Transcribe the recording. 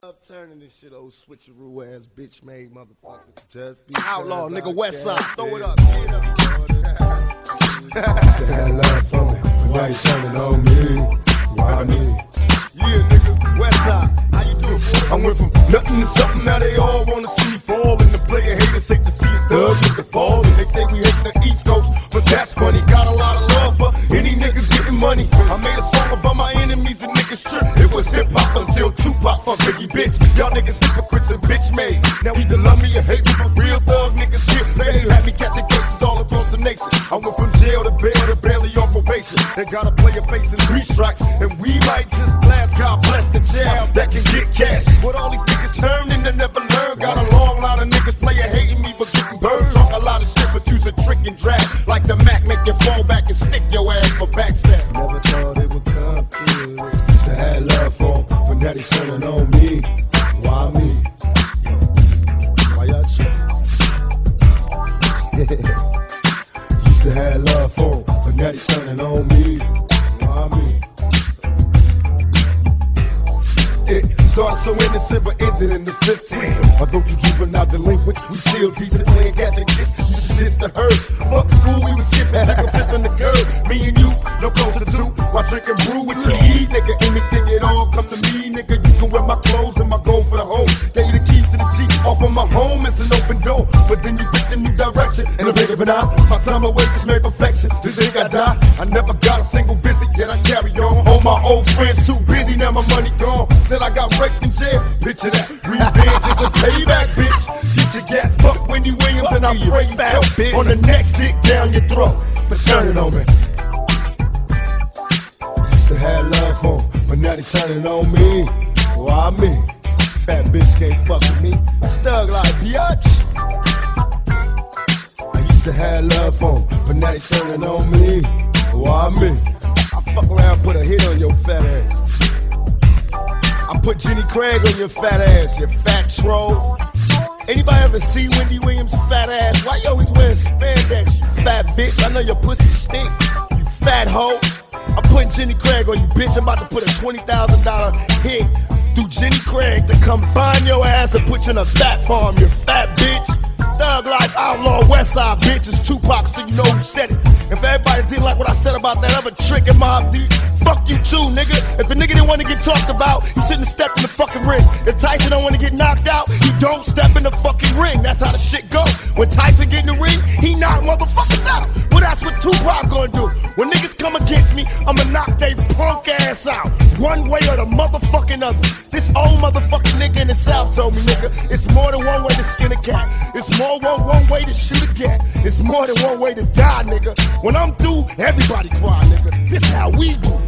Up turning this shit, old switcheroo ass bitch made motherfuckers. Just be outlaw, nigga. West side, throw it up. Get up. Used to have love for me, but now you turning on me. Why me? Yeah, nigga. West side. How you doing? boy? I went from nothing to something, now they all wanna money. I made a song about my enemies and niggas trip. It was hip hop until Tupac fuck Biggie bitch. Y'all niggas hypocrites and bitch made. Now either love me or hate me, but real thug niggas get paid. Had me catching cases all across the nation. I went from jail to bail to barely on probation. They gotta play a face in three strikes, and we might just blast. God bless the jail that can get cash. What all these niggas turn into never learn. Got a long line of niggas player hating me for getting burned. Talk a lot of shit, but use a trick and drag. To have love for but now they turning on me. Why me? It started so innocent, but ended in the 50s. Although you juvenile delinquents, we still decent playing catching kisses. This the herd. Fuck school, we was skipping, chicken fifth in the curb. Me and you, no to. While drinking brew with your weed, nigga. Anything at all come to me, nigga. You can wear my clothes and my gold for the hoe. Gave you the keys to the Jeep, off of my home, it's an open door. But then you and a big of an eye. My time away just made perfection. This think I die? I never got a single visit, yet I carry on. All my old friends too busy, now my money gone. Said I got raped in jail. Picture that. Revenge is a payback, bitch. Get your gat. Fuck Wendy Williams, and I pray you choke bitch. on the next stick down your throat for turning on me. Used to have love for 'em, but now they turning on me. Why me? Fat bitch can't fuck with me. Stug like biatch. To have love for but now they turning on me. Why me? I fuck around, put a hit on your fat ass. I put Jenny Craig on your fat ass, you fat troll. Anybody ever see Wendy Williams' fat ass? Why you always wearing spandex, you fat bitch? I know your pussy stink, you fat hoe. I'm putting Jenny Craig on you, bitch. I'm about to put a $20,000 hit through Jenny Craig to come find your ass and put you in a fat farm, you Outlaw West Side bitch is Tupac, so you know who said it. If everybody didn't like what I said about that other trick in my Deep, fuck you too, nigga. If a nigga didn't want to get talked about, he shouldn't stepped in the fucking ring. If Tyson don't want to get knocked out, he don't step in the fucking ring. That's how the shit goes. When Tyson get in the ring, he knock motherfuckers out. Well, that's what Tupac gonna do. When niggas come against me, I'ma knock they punk ass out. One way or the motherfucking other. This old motherfucking nigga in the South told me, nigga, it's more than one way to skin a cat. More one, one way to shoot a cat. It's more than one way to die, nigga. When I'm through, everybody cry, nigga. This how we do.